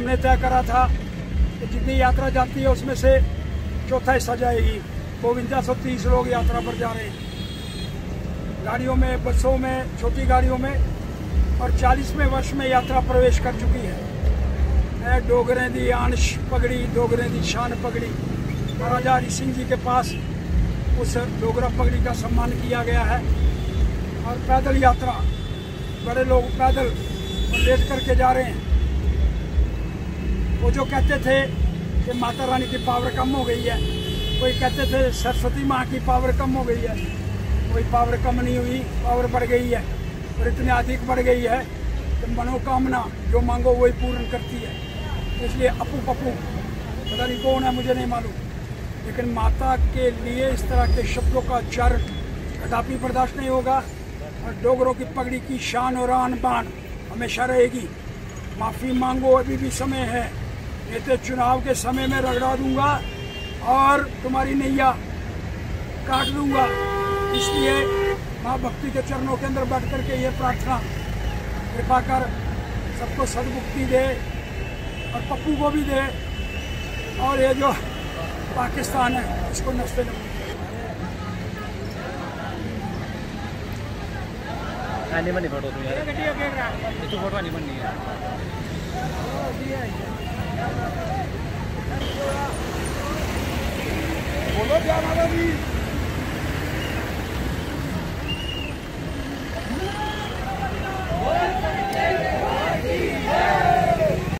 ने तय करा था कि जितनी यात्रा जाती है उसमें से चौथा हिस्सा जाएगी। गोविंदा सौ तीस लोग यात्रा पर जा रहे हैं। गाड़ियों में, बसों में, छोटी गाड़ियों में और चालीसवें वर्ष में यात्रा प्रवेश कर चुकी है। डोगरे दी आंश पगड़ी, डोगरे दी शान पगड़ी। महाराजा हरि सिंह जी के पास उस डोगरा पगड़ी का सम्मान किया गया है। और पैदल यात्रा, बड़े लोग पैदल लेट करके जा रहे हैं। वो जो कहते थे कि माता रानी की पावर कम हो गई है कोई कहते थे सरस्वती माँ की पावर कम हो गई है। कोई पावर कम नहीं हुई, पावर बढ़ गई है और इतनी अधिक बढ़ गई है कि मनोकामना जो मांगो वही पूर्ण करती है। इसलिए अपू पप्पू पता नहीं कौन है, मुझे नहीं मालूम। लेकिन माता के लिए इस तरह के शब्दों का उच्चारण कदापि बर्दाश्त नहीं होगा और डोगरों की पगड़ी की शान और आन बान हमेशा रहेगी। माफ़ी मांगो, अभी भी समय है। ये तो चुनाव के समय में रगड़ा दूँगा और तुम्हारी नैया काट दूँगा। इसलिए माँ भक्ति के चरणों के अंदर बैठ करके ये प्रार्थना कृपा कर सबको सदमुक्ति दे और पप्पू को भी दे और ये जो पाकिस्तान है इसको नस्ते न नहीं बनी फ़ोटो तू यार। तू फ़ोटो नहीं बननी है बोलो क्या माता जी